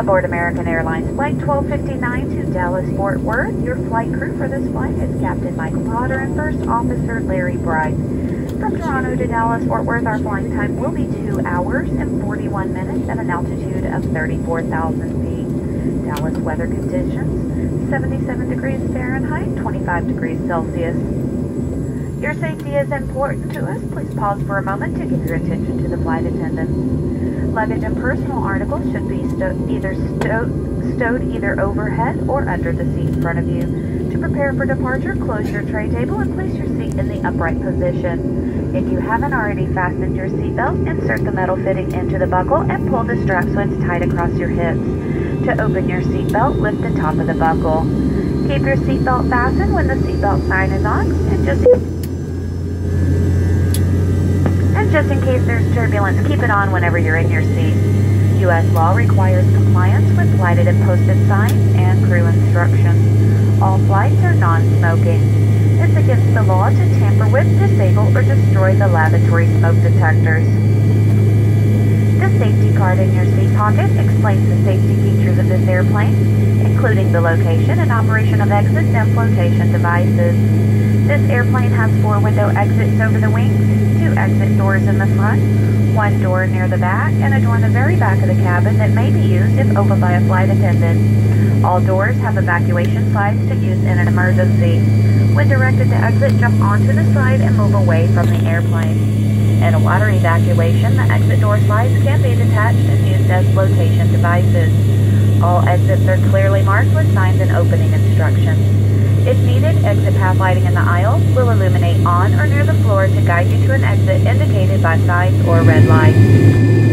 Aboard American Airlines Flight 1259 to Dallas Fort Worth. Your flight crew for this flight is Captain Michael Potter and First Officer Larry Bright. From Toronto to Dallas Fort Worth, our flying time will be 2 hours and 41 minutes at an altitude of 34,000 feet. Dallas weather conditions 77 degrees Fahrenheit, 25 degrees Celsius. Your safety is important to us. Please pause for a moment to give your attention to the flight attendants. Luggage and personal articles should be sto either sto stowed either overhead or under the seat in front of you. To prepare for departure, close your tray table and place your seat in the upright position. If you haven't already fastened your seatbelt, insert the metal fitting into the buckle and pull the strap so it's tight across your hips. To open your seatbelt, lift the top of the buckle. Keep your seatbelt fastened when the seatbelt sign is on and just just in case there's turbulence, keep it on whenever you're in your seat. U.S. law requires compliance with lighted and posted signs and crew instructions. All flights are non-smoking. It's against the law to tamper with, disable, or destroy the lavatory smoke detectors. The safety card in your seat pocket explains the safety features of this airplane, including the location and operation of exits and flotation devices. This airplane has four window exits over the wings, two exit doors in the front, one door near the back, and a door in the very back of the cabin that may be used if opened by a flight attendant. All doors have evacuation slides to use in an emergency. When directed to exit, jump onto the slide and move away from the airplane. In a water evacuation, the exit door slides can be detached and used as flotation devices. All exits are clearly marked with signs and opening instructions. If needed, exit path lighting in the aisle will illuminate on or near the floor to guide you to an exit indicated by signs or red lights.